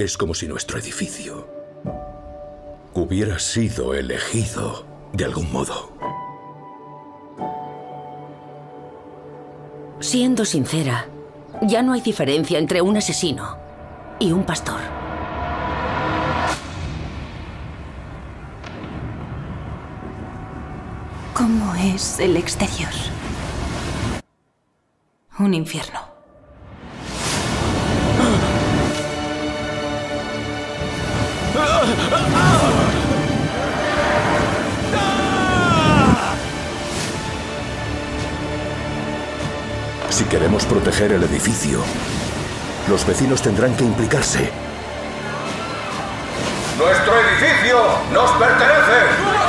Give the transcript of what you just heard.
Es como si nuestro edificio hubiera sido elegido de algún modo. Siendo sincera, ya no hay diferencia entre un asesino y un pastor. ¿Cómo es el exterior? Un infierno. Si queremos proteger el edificio, los vecinos tendrán que implicarse. ¡Nuestro edificio nos pertenece!